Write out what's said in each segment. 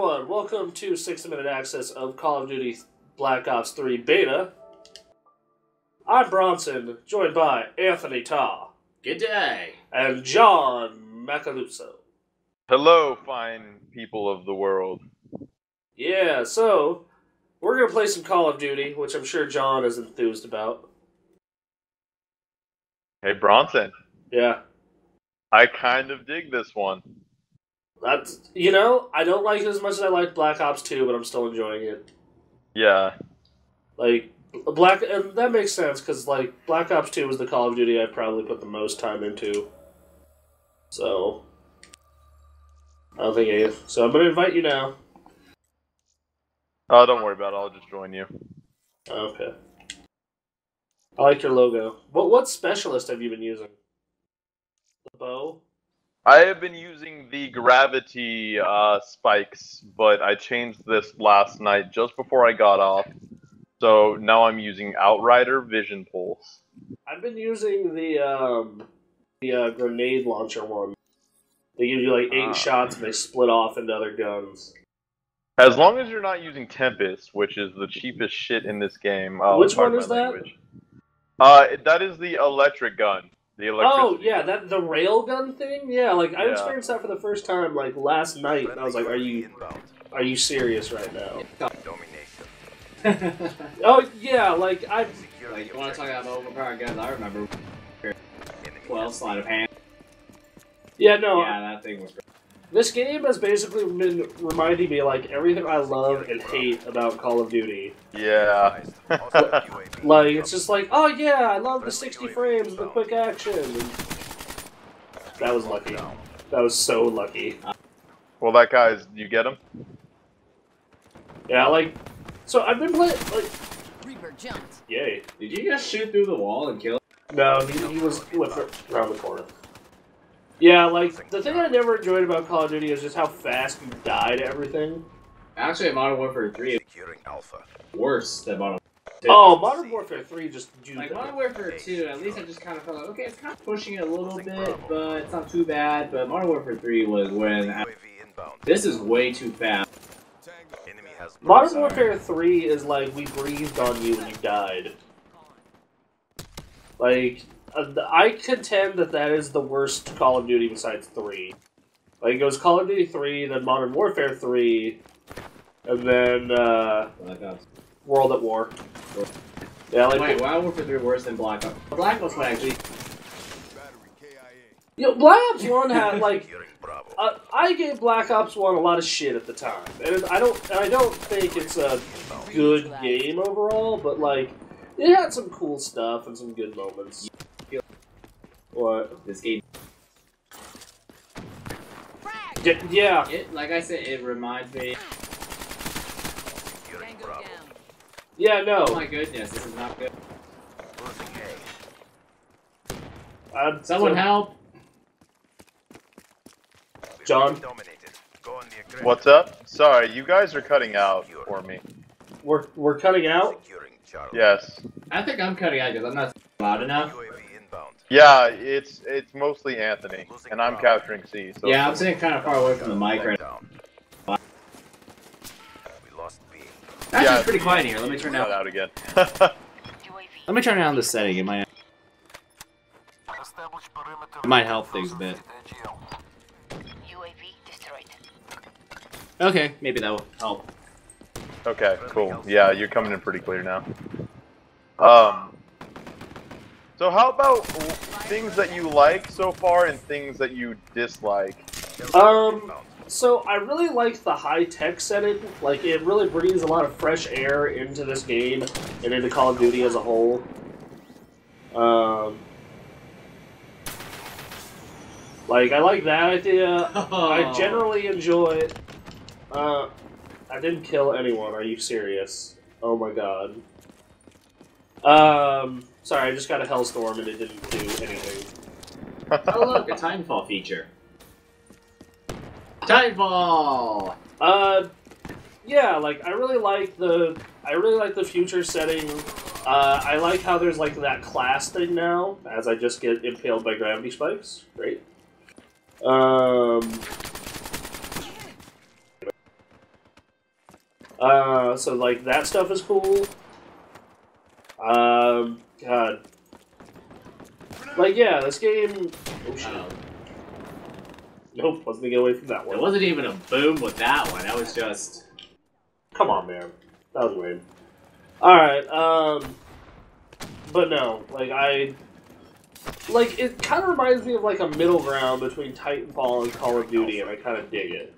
everyone, welcome to 60 Minute Access of Call of Duty Black Ops 3 Beta. I'm Bronson, joined by Anthony Ta Good day. and John Macaluso. Hello, fine people of the world. Yeah, so we're gonna play some Call of Duty, which I'm sure John is enthused about. Hey, Bronson. Yeah, I kind of dig this one. That's you know I don't like it as much as I like Black Ops 2, but I'm still enjoying it. Yeah. Like Black, and that makes sense because like Black Ops 2 was the Call of Duty I probably put the most time into. So I don't think any. So I'm gonna invite you now. Oh, don't worry about it. I'll just join you. Okay. I like your logo. What what specialist have you been using? The bow. I have been using the gravity uh, spikes, but I changed this last night just before I got off. So now I'm using Outrider Vision Pulse. I've been using the um the uh, grenade launcher one. They give you like eight Ah. shots and they split off into other guns. As long as you're not using Tempest, which is the cheapest shit in this game. Oh, Which one is that? language. Uh, that is the electric gun. The oh, electricity. Oh yeah, that the railgun thing. Yeah, like I Yeah. experienced that for the first time like last night, and I was like, "Are you are you serious right now?" Oh yeah, like I like, you want to talk about overpowered guns? I remember 12 sleight of hand. yeah no. Yeah, that thing was great. This game has basically been reminding me like everything I love and hate about Call of Duty. Yeah. Like it's just like, oh yeah, I love the 60 frames, the quick action. And that was lucky. That was so lucky. well, that guy's. You get him? Yeah, like so I've been playing like Reaper jumped. yay. Did you just shoot through the wall and kill No, he, he was he around the corner. Yeah, like the thing I never enjoyed about Call of Duty is just how fast you die to everything. Actually, in Modern Warfare 3 is worse than Modern Warfare 2. Oh, Modern Warfare 3 just do Like that. Modern Warfare 2, at least I just kind of felt like, okay, it's kind of pushing it a little bit, but it's not too bad. But Modern Warfare 3 was when this is way too fast. Modern Warfare 3 is like we breathed on you and you died. Like, I contend that that is the worst Call of Duty besides 3. Like, it goes Call of Duty 3, then Modern Warfare 3, and then uh, Black Ops. World at War. Yeah, like, Wait, Modern Warfare 3 worse than Black Ops? Black Ops might actually. you know, Black Ops 1 had, like, uh, I gave Black Ops 1 a lot of shit at the time. And I don't, and I don't think it's a good game overall, but, like, it had some cool stuff and some good moments. What? This game. Frag. Y- yeah. It, like I said, it reminds me. Tango down. Yeah, no. Oh my goodness, this is not good. Uh, Someone so- help! John, What's up? Sorry, you guys are cutting out for me. we're, we're cutting out. Yes. I think I'm cutting out because I'm not loud enough. Yeah, it's it's mostly Anthony, and I'm capturing C. So Yeah, I'm sitting kind of far away from the mic right now. Actually, Yeah, it's pretty quiet here. Let me turn cut down. out again. Let me turn down the setting. It might. It might help things a bit. Okay, maybe that will help. okay, cool. Yeah, you're coming in pretty clear now. Um. So how about things that you like so far and things that you dislike? Um, so I really like the high tech setting. Like, it really brings a lot of fresh air into this game and into Call of Duty as a whole. Um, like, I like that idea. I generally enjoy it. Uh, I didn't kill anyone. Are you serious? Oh my god. Um, sorry, I just got a hellstorm and it didn't do anything. Oh look, a Titanfall feature. Titanfall. Uh, yeah, like I really like the I really like the future setting. Uh, I like how there's like that class thing now, as I just get impaled by gravity spikes. Great. Um, Uh, so like that stuff is cool. Um, God, like yeah, this game. Oh shit! Uh, Nope, wasn't gonna get away from that one. it wasn't even a boom with that one. That was just. Come on, man. That was weird. Alright, um. But no, like, I. Like, it kind of reminds me of, like, a middle ground between Titanfall and Call of Duty, and I kind of dig it.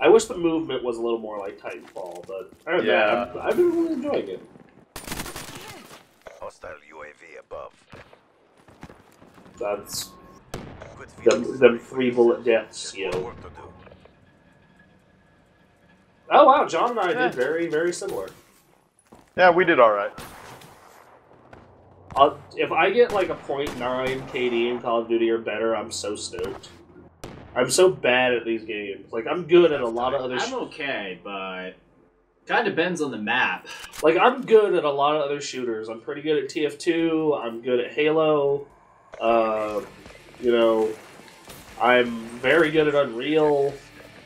I wish the movement was a little more like Titanfall, but other Yeah. that, I've been really enjoying it. Hostile UAV above. That's Good them, them three bullet deaths, Just you know. work to do. Oh wow, John and I Yeah. did very, very similar. Yeah, we did all right. I'll, if I get like a .9 KD in Call of Duty or better, I'm so stoked. I'm so bad at these games. Like I'm good at a lot of other. I'm okay, but. Kind of depends on the map. like I'm good at a lot of other shooters. I'm pretty good at TF2. I'm good at Halo. Uh, you know, I'm very good at Unreal.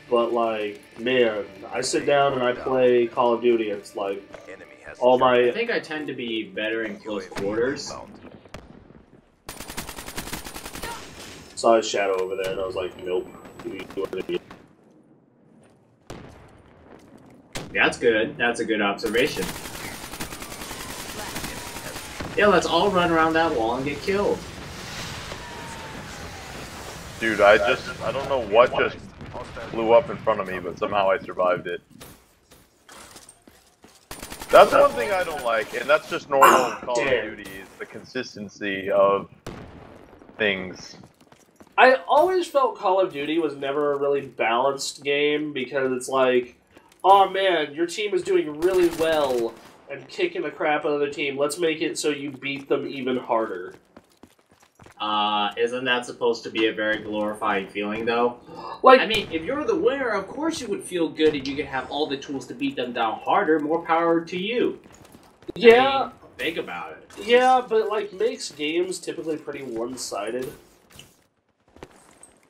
But like, man, I sit down and I play Call of Duty. It's like all I think I tend to be better in close quarters. saw his shadow over there, and I was like, nope. You doing it. That's good. That's a good observation. Yeah, let's all run around that wall and get killed. Dude, I just, I don't know what just blew up in front of me, but somehow I survived it. That's one thing I don't like, and that's just normal in Call damn. of Duty, is the consistency of things. I always felt Call of Duty was never a really balanced game because it's like, oh man, your team is doing really well and kicking the crap out of the team. Let's make it so you beat them even harder. Uh, isn't that supposed to be a very glorifying feeling, though? Like, I mean, if you're the winner, of course you would feel good if you could have all the tools to beat them down harder. More power to you. I yeah, mean, think about it. It's yeah, but like makes games typically pretty one-sided.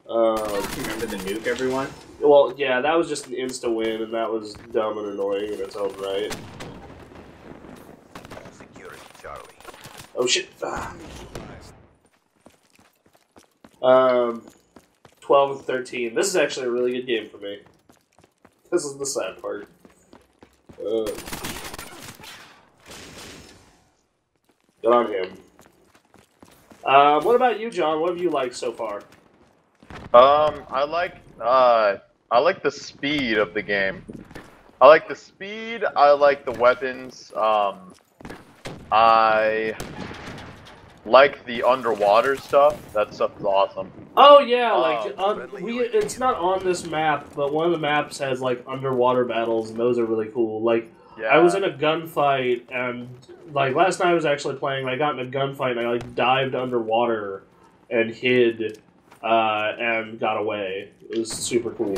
Just- remember the nuke, everyone? Well, yeah, that was just an insta win, and that was dumb and annoying in its own right. Securing Charlie. Oh shit. Ah. Um, 12 and 13. This is actually a really good game for me. This is the sad part. Uh, good on him. Um, what about you, John? What have you liked so far? Um, I like, uh, I like the speed of the game. I like the speed, I like the weapons, um, I like the underwater stuff. That stuff is awesome. Oh yeah, like Oh, uh, we. It's not on this map, but one of the maps has like underwater battles, and those are really cool. Like Yeah. I was in a gunfight, and like last night I was actually playing. and I got in a gunfight, and I like dived underwater and hid, uh, and got away. It was super cool.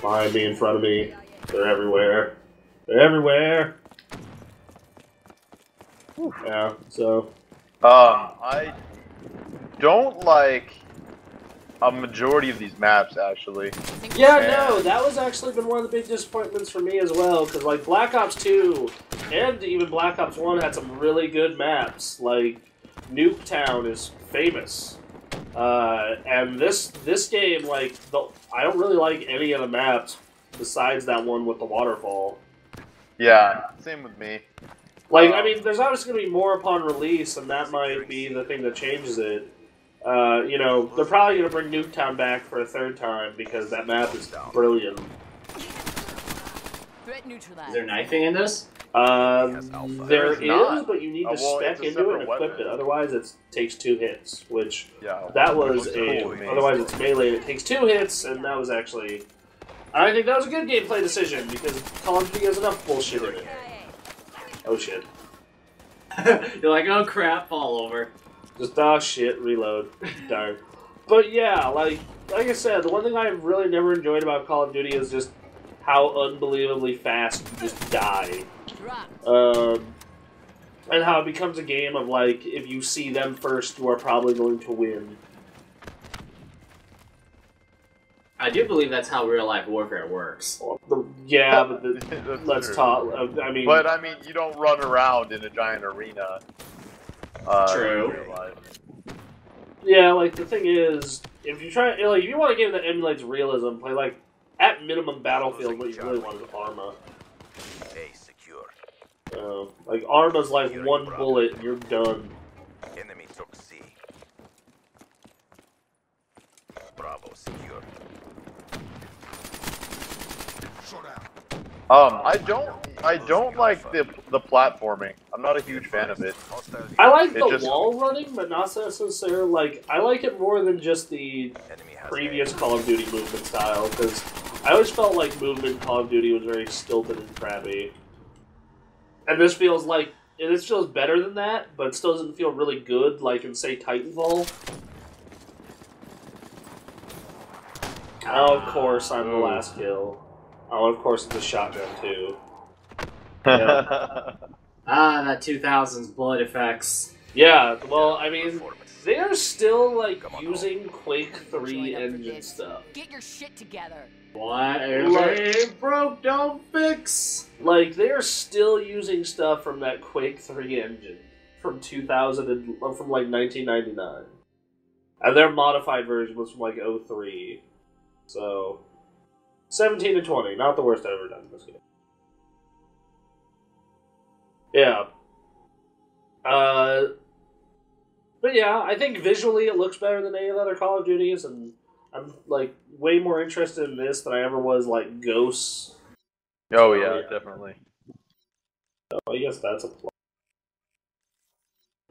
Behind me, in front of me, they're everywhere. They're everywhere. Yeah. So Um, I don't like a majority of these maps actually. yeah, Yeah. no, that was actually been one of the big disappointments for me as well. Because like Black Ops Two and even Black Ops One had some really good maps. Like Nuketown is famous. Uh, and this this game, like, the, I don't really like any of the maps besides that one with the waterfall. Yeah, same with me. Like, I mean, there's obviously going to be more upon release, and that might be the thing that changes it. Uh, you know, they're probably going to bring Nuketown back for a third time because that map is brilliant. Threat neutralized. Is there knifing in this? Um, there There's is, not. but you need to Uh, well, spec into it and separate equip weapon. it. Otherwise, it takes two hits, which Yeah. that was a. cool. Otherwise, it's melee and it takes two hits, and that was actually. I think that was a good gameplay decision because Call of Duty has enough bullshit in it. Oh shit. You're like, oh crap, fall over. Just oh shit, reload. Darn. But yeah, like like I said, the one thing I've really never enjoyed about Call of Duty is just how unbelievably fast you just die. Um, and how it becomes a game of like if you see them first, you are probably going to win. I do believe that's how real life warfare works. Yeah, but the, That's let's true. talk. uh, I mean, But I mean, you don't run around in a giant arena. Uh, True. in real life. yeah, like the thing is, if you try, like, if you want a game that emulates realism, play like at minimum Battlefield. What you really want is Arma. A secure. Uh, like Arma's like one bullet, and you're done. Enemy took C. Bravo secure. Um, I don't, I don't like the the platforming. I'm not a huge fan of it. I like It the just- wall running, but not necessarily like I like it more than just the previous Call of Duty movement style because I always felt like movement in Call of Duty was very stilted and crappy, and this feels like and this feels better than that, but it still doesn't feel really good like in say Titanfall. Oh, of course I'm the last kill. Oh, of course it's a shotgun too. Ah, that 2000s blood effects. Yeah, well, I mean, performance. they are still like on, using Quake Three Join up for engine stuff. Get your shit together. Whatever Like- ain't broke, don't fix. Like they are still using stuff from that Quake Three engine from 2000 and from like 1999, and their modified version was from like 03. So 17 to 20, not the worst I've ever done in this game. Yeah. Uh, but yeah, I think visually it looks better than any of the other Call of Duties, and I'm like way more interested in this than I ever was like Ghosts. oh yeah, definitely. So I guess that's a plus.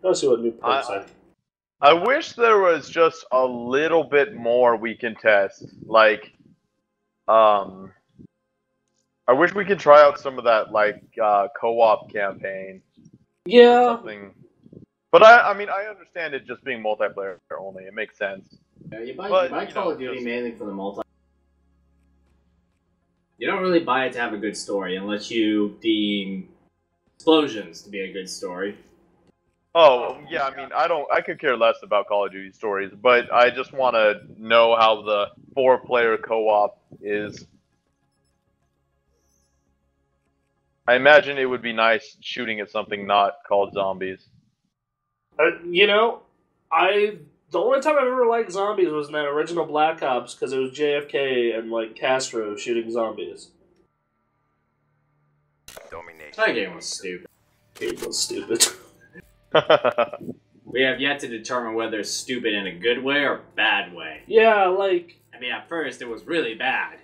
Let's see what new perks I- I, I wish there was just a little bit more we can test. Like, um, I wish we could try out some of that like uh, co-op campaign. Yeah, Something. But I, I mean, I understand it just being multiplayer only. It makes sense. Yeah, you buy, But, you buy Call of Duty just- mainly for the multi. You don't really buy it to have a good story unless you deem explosions to be a good story. Oh yeah, I mean, I don't. I could care less about Call of Duty stories, but I just want to know how the four-player co-op is. I imagine it would be nice shooting at something not called zombies. Uh, you know, I the only time I've ever liked zombies was in that original Black Ops because it was JFK and like Castro shooting zombies. Domination. That game was stupid. It was stupid. We have yet to determine whether it's stupid in a good way or bad way. yeah, like I mean, at first it was really bad.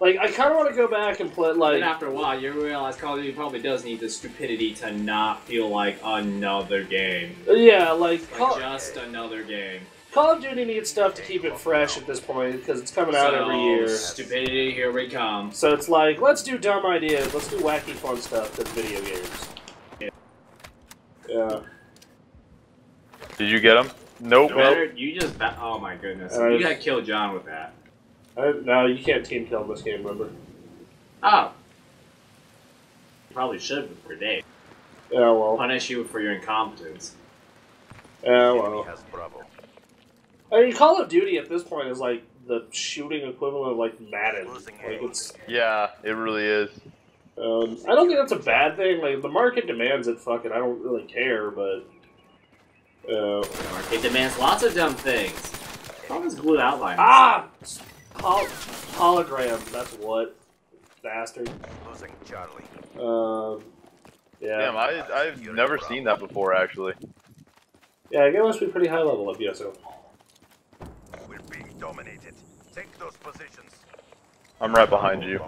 Like I kind of want to go back and play But like after a while, you realize Call of Duty probably does need the stupidity to not feel like another game. yeah, like Like Call, just another game. Call of Duty needs stuff to keep it fresh at this point because it's coming out So, every year. Stupidity, here we come. So it's like, let's do dumb ideas, let's do wacky fun stuff that's video games. Yeah. Did you get him? Nope. Better, you just. Oh my goodness. Uh, you got killed John with that. I, no, you can't team kill in this game, remember? Oh. Probably should for Dave. Yeah, well. Punish you for your incompetence. Yeah, Enemy well. has Bravo. I mean, Call of Duty at this point is like the shooting equivalent of like Madden. Like it's, Yeah, it really is. um, I don't think that's a bad thing. Like the market demands it. Fuck it, I don't really care. But uh, It demands lots of dumb things. All this blue outline. ah, hol- hologram. That's what bastard. Losing Charlie. Um, yeah, Damn, I I've never seen that before actually. yeah. It must be pretty high level up. Yeah, so We're being dominated. Take those positions. I'm right behind you.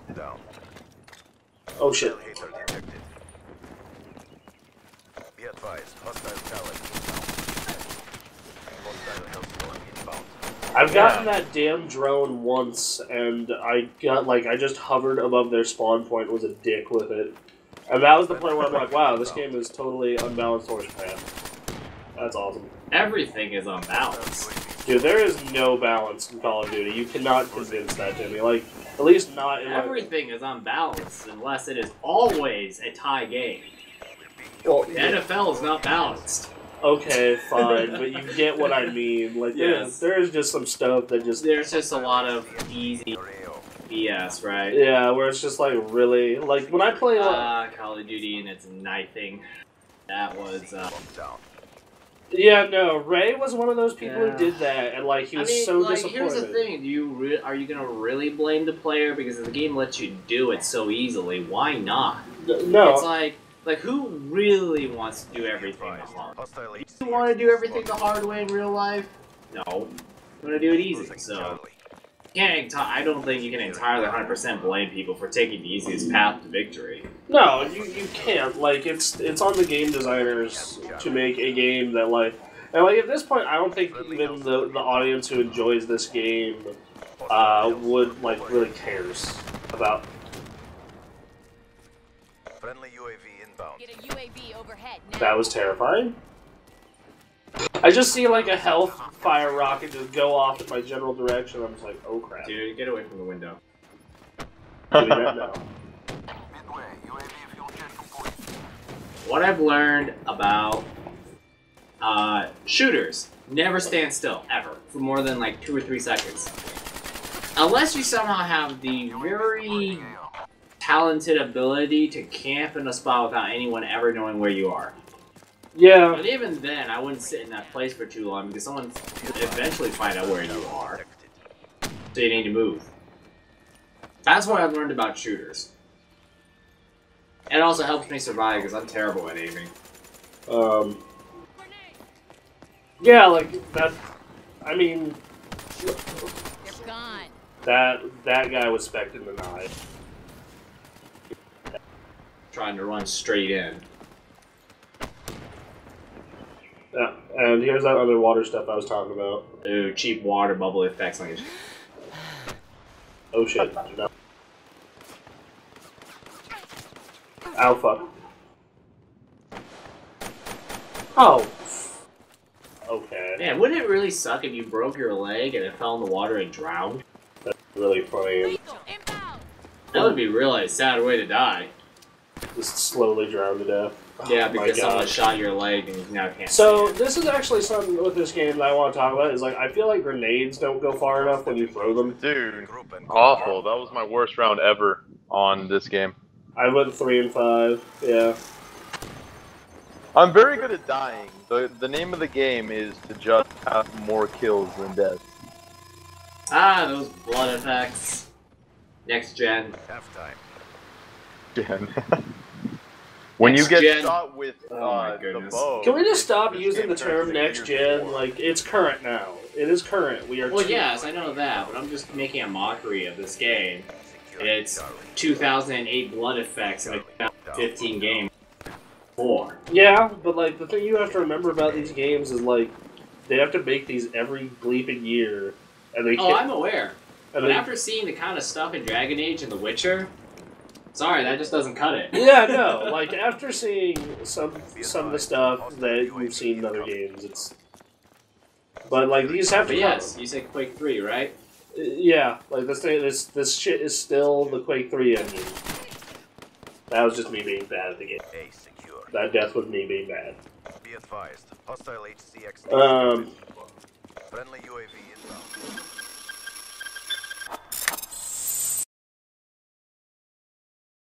Oh shit. Cell hater detected. Be advised. Hostile tower inbound. Hostile hellstorm inbound. I've gotten that damn drone once, and I got like I just hovered above their spawn point, point, was a dick with it, and that was the point where I'm like, wow, this game is totally unbalanced horsepath. That's awesome, Everything is unbalanced. dude. There is no balance in Call of Duty. You cannot convince that to me. Like at least not in like, Everything is unbalanced unless it is always a tie game. well, The NFL is not balanced. Okay, fine, but you get what I mean. Like Yes. there, is just some stuff that just There's just a lot of easy. BS, right? Yeah, where it's just like really like when I play. Like, Uh, Call of Duty and its knifing. That was. Uh, yeah, no, Ray was one of those people Yeah. who did that, and like he I was mean, so like, disappointed. here's the thing: Do you re- are you gonna really blame the player because the game lets you do it so easily? Why not? No, It's like, like who really wants to do everything the hard? Hostile You want to do everything the hard way in real life? No, you want to do it easy. So Charlie. you can't. I don't think you can entirely 100% blame people for taking the easiest path to victory. no, you, you can't. Like it's it's on the game designers to make a game that like, and like at this point, I don't think even the the audience who enjoys this game uh, would like really cares about. Friendly UAV inbound. Get a UAV overhead now. That was terrifying. I just see like a health fire rocket just go off in my general direction. I'm just like, oh crap. Dude, get away from the window. Doing that now. Midway, UAV fuel jet complete. What I've learned about uh, shooters never stand still ever for more than like two or three seconds, unless you somehow have the very talented ability to camp in a spot without anyone ever knowing where you are. Yeah, But even then, I wouldn't sit in that place for too long because someone would eventually find out where you are. So you need to move. That's what I've learned about shooters. It also helps me survive because I'm terrible at aiming. um, yeah, like that. I mean, gone. that that guy was specting the knife. Trying to run straight in. Yeah, and here's that other water stuff I was talking about. Ooh, cheap water bubble effects like Oh shit! No. Alpha. Oh. Okay. Man, wouldn't it really suck if you broke your leg and it fell in the water and drowned? That's really funny. That would be really a sad way to die. Just slowly drown to death. Yeah, Oh because someone shot your leg and you now can't. So see this is actually something with this game that I want to talk about. Is like I feel like grenades don't go far enough when you throw them. Dude, awful. That was my worst round ever on this game. I went three and five. Yeah. I'm very good at dying. The the name of the game is to just have more kills than deaths. ah, those blood effects. Next gen. halftime. Gen. when you get gen. shot with Oh uh, the bow. Can we just stop using the term next gen? before. Like it's current now. It is current. We are. Well, two- yes, I know that, but I'm just making a mockery of this game. It's 2008 blood effects in a 2015 game. Four. Yeah, but like the thing you have to remember about these games is like they have to make these every bleeping year, and they Oh, can't. I'm aware. and But they- after seeing the kind of stuff in Dragon Age and The Witcher, sorry, that just doesn't cut it. yeah, no. Like after seeing some some of the stuff that you've seen in other games, it's. But like these have to. But yes, you said Quake 3, right? Yeah, like this thing, this this shit is still the Quake Three engine. That was just me being bad at the game. That death was me being bad. Be advised. Hostile HCX. Um, Friendly UAV inbound.